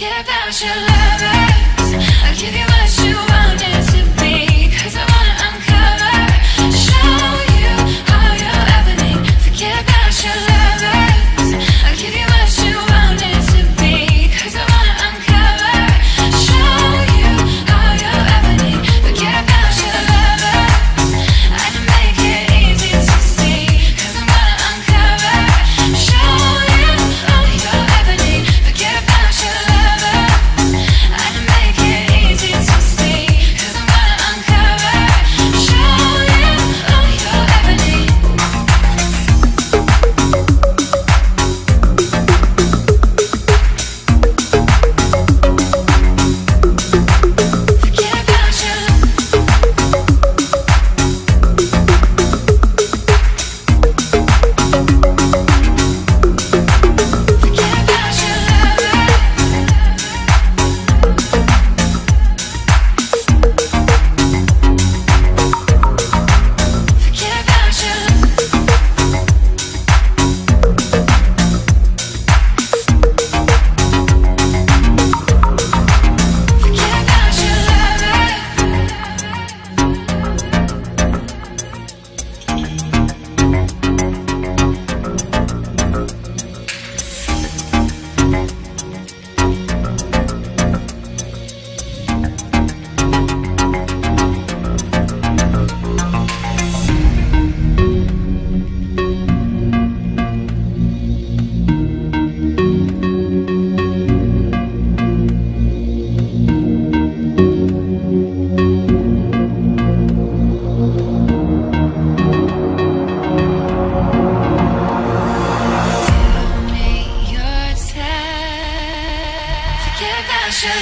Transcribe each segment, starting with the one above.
care about your lovers. I'll give you what you want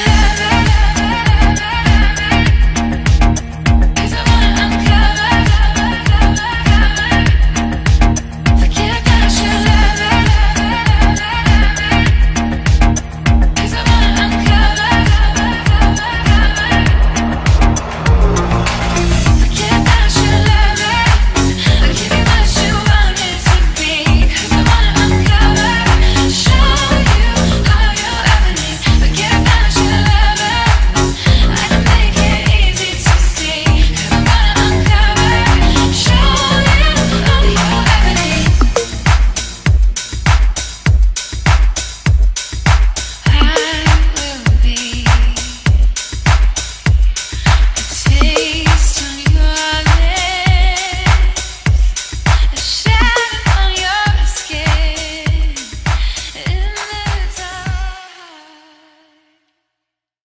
love.